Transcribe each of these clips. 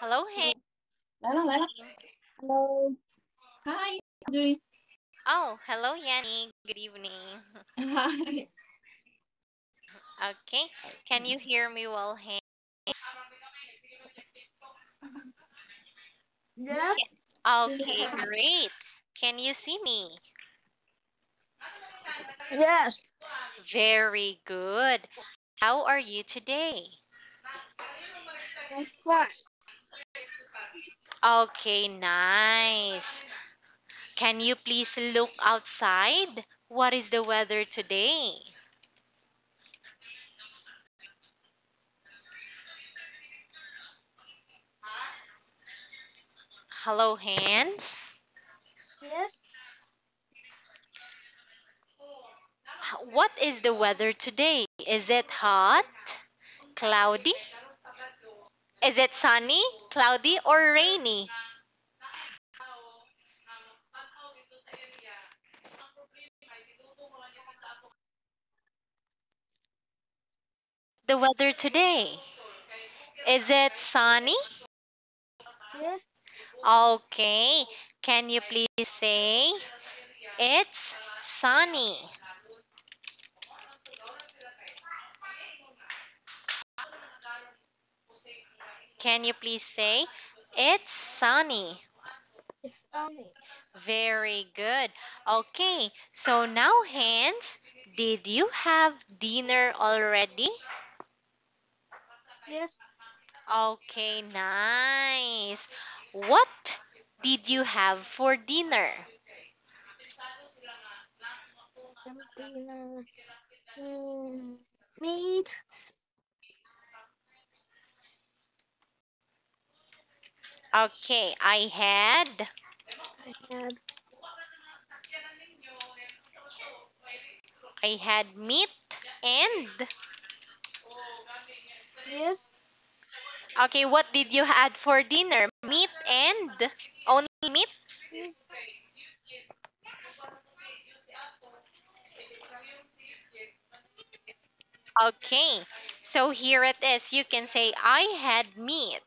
Hello, hey. Lala, Lala. Hello. Hi. Doing? Oh, hello, Yanni. Good evening. Hi. Okay. Can you hear me well, hey? Yes. Okay, great. Can you see me? Yes. Very good. How are you today? I'm fine. Okay, nice. Can you please look outside? What is the weather today? Hello, Hans. Yes. What is the weather today? Is it hot? Cloudy? Is it sunny, cloudy, or rainy? The weather today. Is it sunny? Yes. Okay. Can you please say it's sunny? Can you please say it's sunny? It's sunny. Very good. Okay. So now, Hans, did you have dinner already? Yes. Okay, nice. What did you have for dinner? Dinner. Mm, meat. Okay, I had I had. I had meat and Yes. Okay, what did you had for dinner? Meat and only meat? Okay. So here it is. You can say I had meat.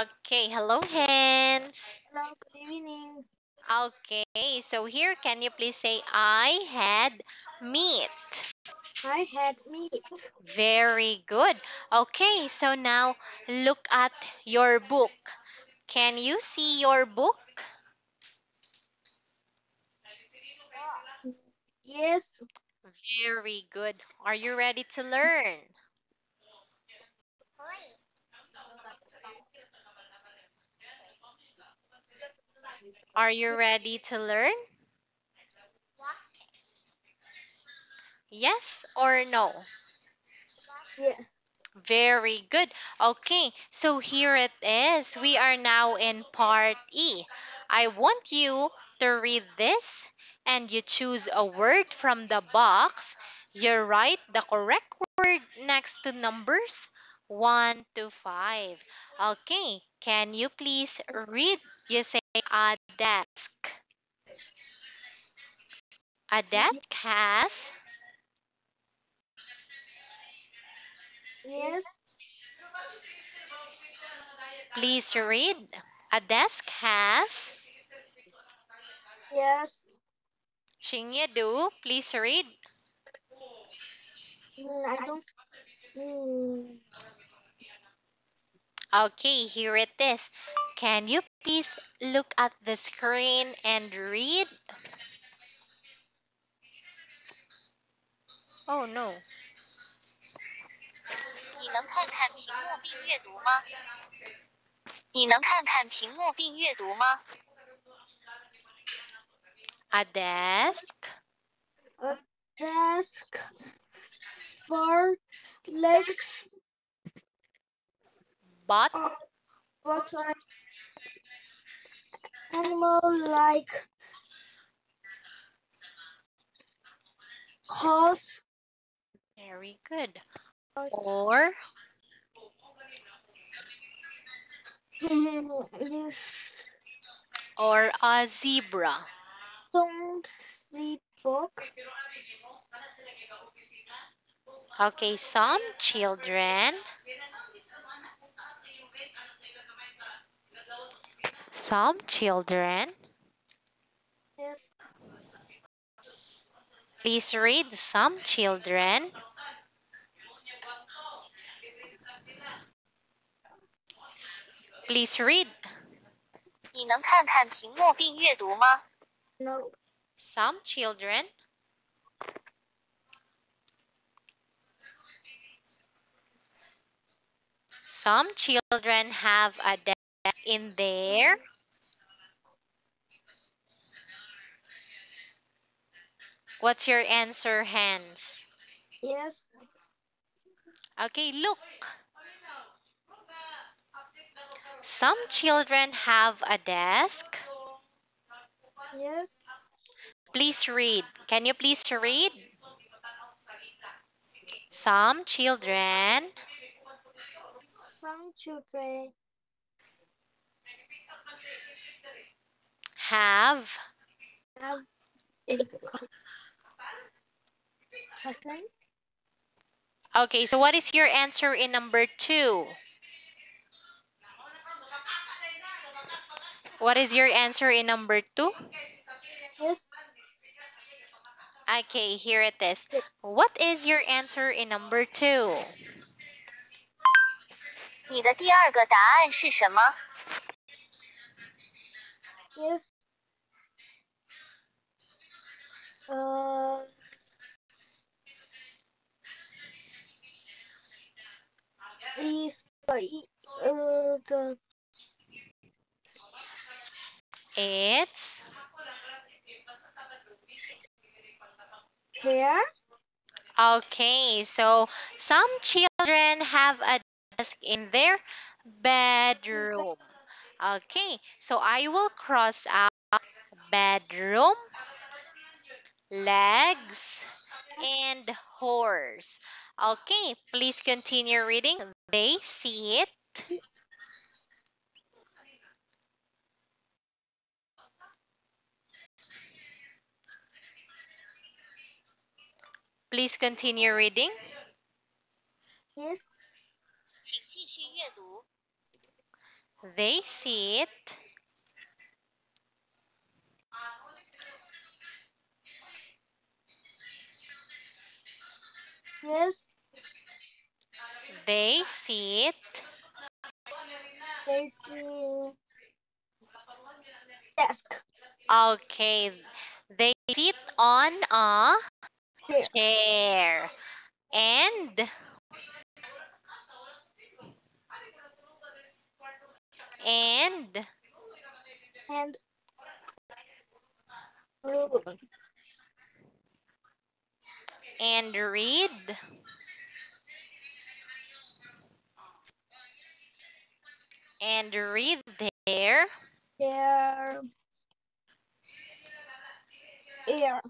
Okay, hello Hans. Hello. Good evening. Okay, so here can you please say I had meat? I had meat. Very good. Okay, so now look at your book. Can you see your book? Yes. Very good. Are you ready to learn? Are you ready to learn? Yes or no? Yeah. Very good. Okay, so here it is. We are now in part E. I want you to read this and you choose a word from the box. You write the correct word next to numbers 1 to 5. Okay, can you please read? You say a desk. A desk has Yes. Please read. A desk has. Yes. Shingyadu, please read. Mm, I don't. Mm, Okay, here it is. Can you please look at the screen and read? Oh no. 你能看看屏幕并阅读吗？你能看看屏幕并阅读吗？ A desk a desk. Four legs. but Uh, but an animal like horse. very good. Or Or this or a zebra. don't see book. Okay, some children Some children. Yes. Please read some children. Please read 你能看看屏幕并阅读吗？ No. some children. Some children have a desk in there. What's your answer, Hans? Yes. Okay, look. Some children have a desk. Yes. Please read. Can you please read? Some children Some children have have a co- question. Okay, so what is your answer in number two? What is your answer in number two? Yes. Okay, here it is. What is your answer in number two? 你的第二个答案是什么？ Yes. Uh, is uh, the It's chair? okay. So some children have a desk in their bedroom. Okay, so I will cross out bedroom, legs, and horse. Okay, please continue reading. They see it. Please continue reading. Yes. They see it. Yes. They sit. They see desk. Okay, they sit on a Chair. chair. And and and. And read and read there There. Air.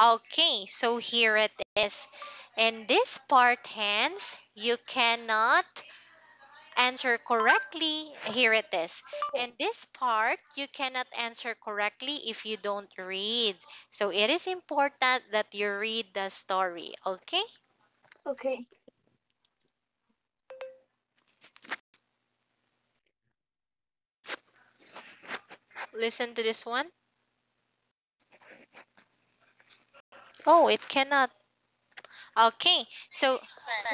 okay so here it is in this part Hans you cannot answer correctly here it is. In this part you cannot answer correctly if you don't read. So it is important that you read the story okay? Okay. listen to this one. Oh it cannot okay so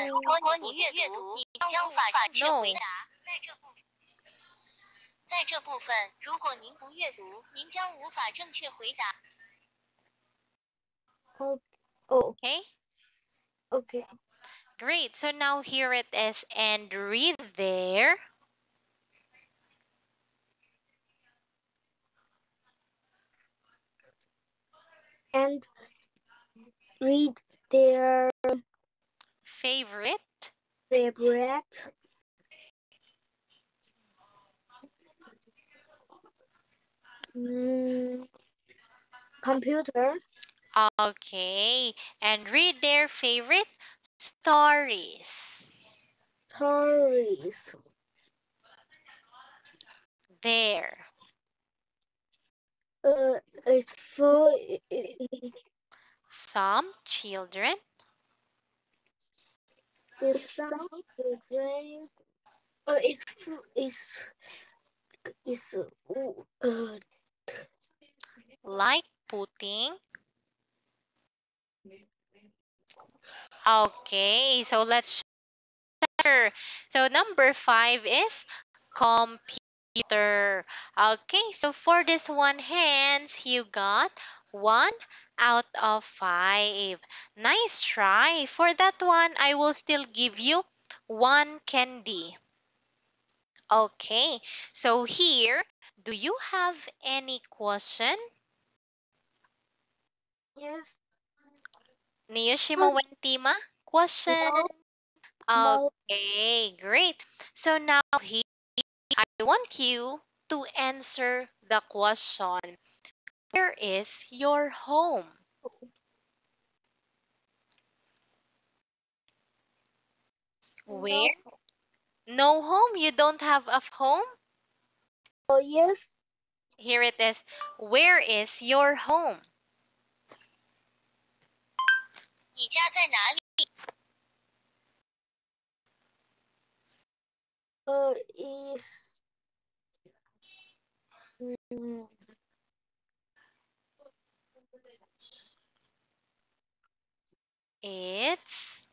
如果你阅读，你将无法正确回答。在这部在这部分，如果您不阅读，您将无法正确回答。 Oh, oh, okay okay. Great. So now here it is and read there. And read their Favorite favorite mm, computer Okay. And read their favorite stories. stories. There. Uh, it's full. Some children Is some children uh, is is is uh, like putting Okay, so let's answer. So number five is computer. Okay, so for this one, Hans, you got one out of five. Nice try. For that one, I will still give you one candy. Okay, so here, do you have any question? yes Niyoshima hmm. Wentima, question? no no Okay, great. So now here I want you to answer the question. Where is your home? Where? No home? You don't have a home? oh yes Here it is. Where is your home? 你家在哪里？ uh is mm, It's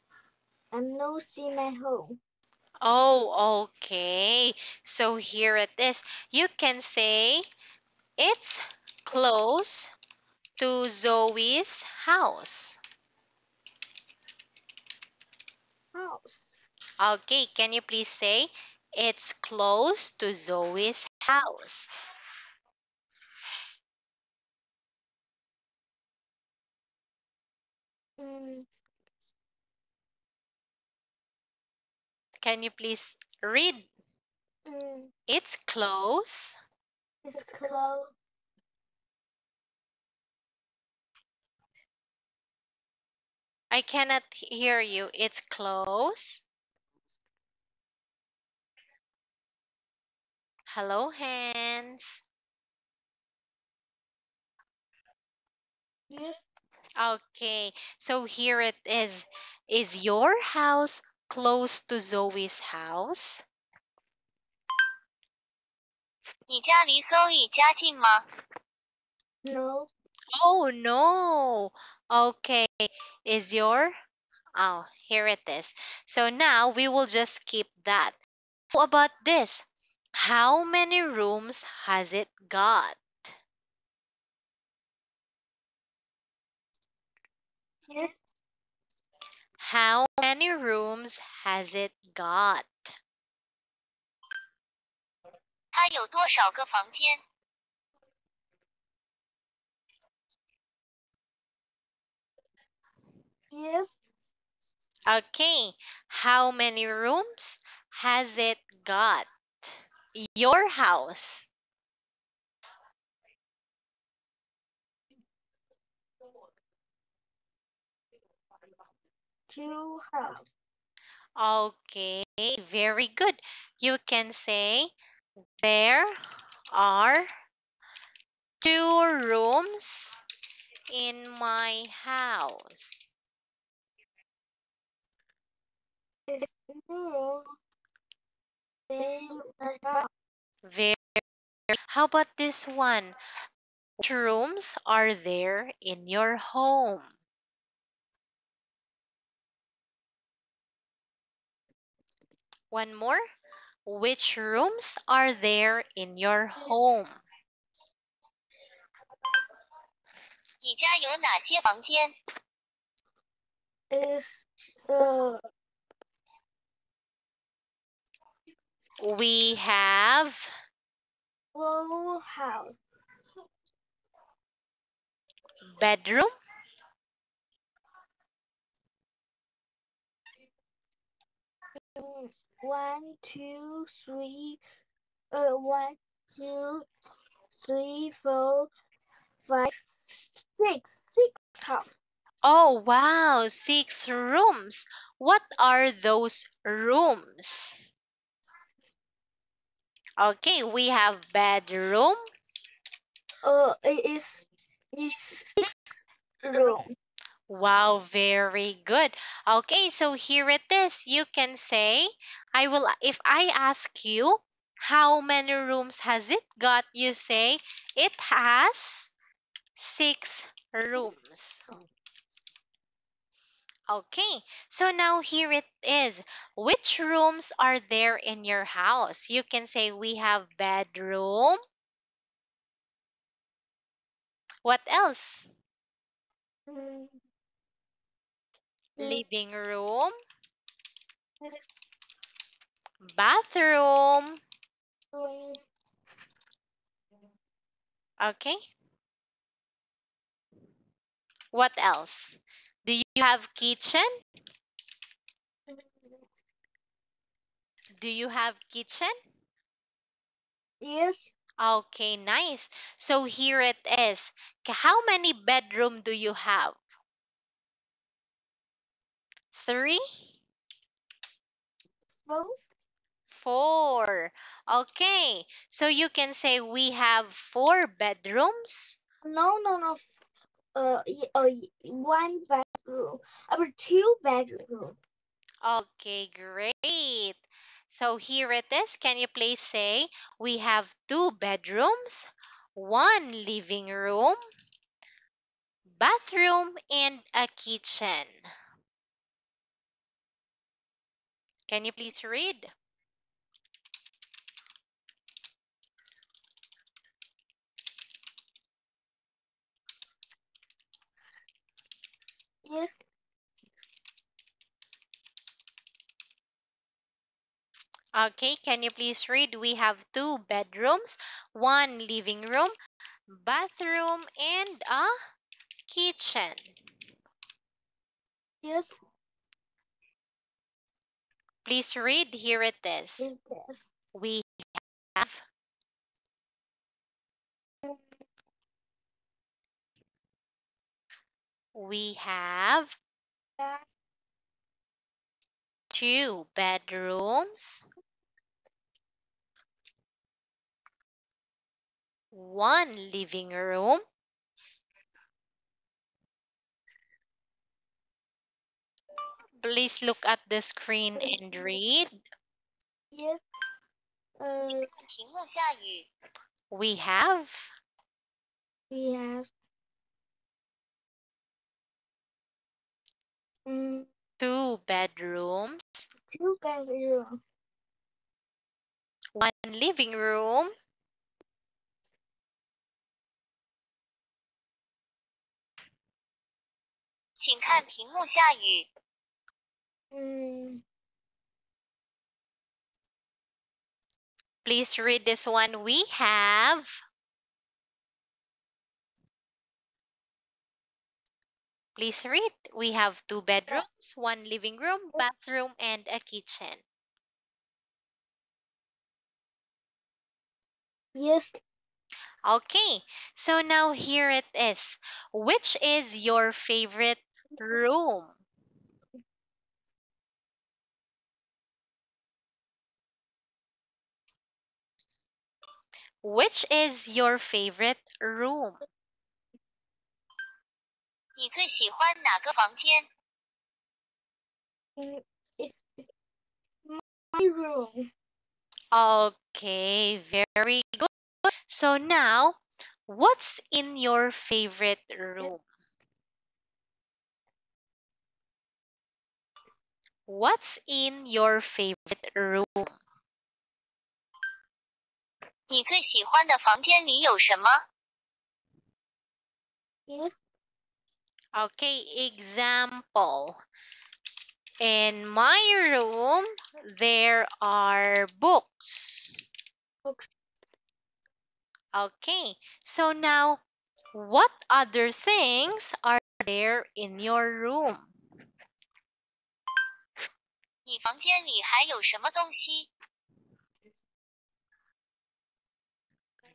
I'm no see my home Oh, okay. So here it is. You can say it's close to Zoe's house. house Okay, can you please say it's close to Zoe's house? mm, Can you please read? mm, It's close. It's close I cannot hear you. It's close. Hello, Hans. yes Okay, so here it is. Is your house close to Zoe's house? 你家离 Zoe 家近吗？ no Oh no. Okay. Is your Oh, here it is. So now we will just keep that. How about this? How many rooms has it got? yes How many rooms has it got? 它有多少个房间？ yes Okay. How many rooms has it got? Your house. Two house Okay, very good. You can say there are two rooms in my house. is two in the house Very. How about this one? Which rooms are there in your home? One more. Which rooms are there in your home? 你家有哪些房间？ is uh We have full house bedroom, one two three uh one two three four five six six house Oh, wow, six rooms. What are those rooms? Okay, we have bedroom, uh it is is six room Wow, very good. Okay, so here it is. You can say, I will, if I ask you, how many rooms has it got? You say, it has six rooms. Okay, so now here it is. Which rooms are there in your house? You can say, we have bedroom. What else? Mm, Living room, bathroom. Okay. What else? Do you have kitchen? Do you have kitchen? Yes, Okay, nice. So here it is. How many bedroom do you have? Three? four, Four. Okay. So you can say we have four bedrooms. no, no, no. Uh, uh, one bedroom. Or two bedroom. Okay, great. So here it is. Can you please say we have two bedrooms, one living room, bathroom, and a kitchen? Can you please read? Yes, Okay, can you please read? We have two bedrooms, one living room, bathroom, and a kitchen. yes, Please read. Here it is. yes. We have we have two bedrooms, one living room, please look at the screen and read? Yes. Uh, we have. We have. Mm. Two bedrooms. Two bedrooms. One living room mm, Please read this one. We have Please read. We have two bedrooms, one living room, bathroom, and a kitchen. yes. Okay, so now here it is. Which is your favorite room? Which is your favorite room? 你最喜欢哪个房间？ Mm, it's my room. Okay, very good. So now, what's in your favorite room? What's in your favorite room? 你最喜欢的房间里有什么？ Yes, Okay, example. In my room, there are books. books. Okay, so now, what other things are there in your room? 你房间里还有什么东西？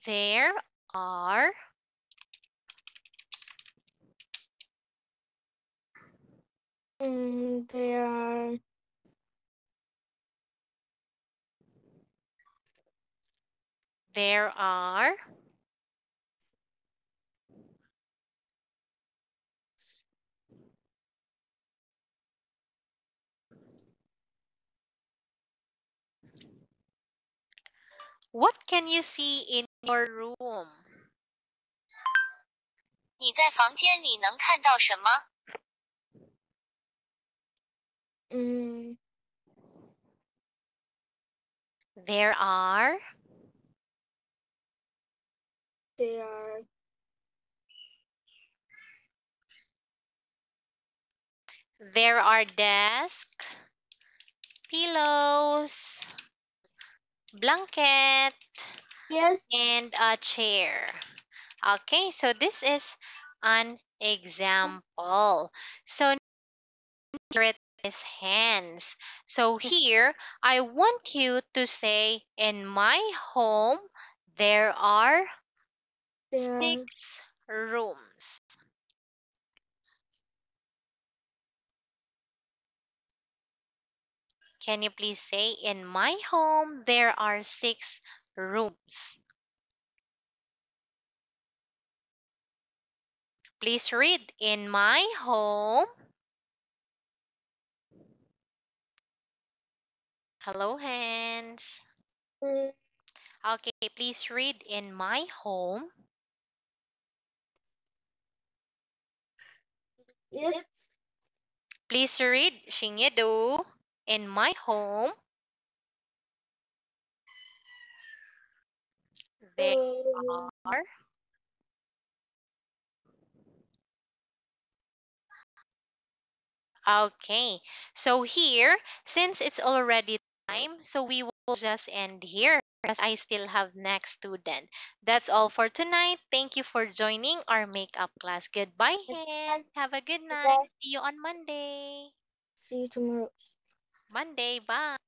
There are Mm, there are there are What can you see in your room? 你在房间里能看到什么？ Mm, There are there are there are desk, pillows, blanket, yes, and a chair. Okay, so this is an example. So here it is Hans. So here I want you to say in my home there are there are six rooms. Can you please say in my home there are six rooms? Please read in my home. Hello, Hans. Okay, please read in my home. yes, Please read Shingedu in my home. There um, are Okay, so here, since it's already time, so we will just end here because I still have next student. That's all for tonight. Thank you for joining our makeup class. Goodbye, Hans. Have a good night. See you on Monday. see you tomorrow. Monday, bye.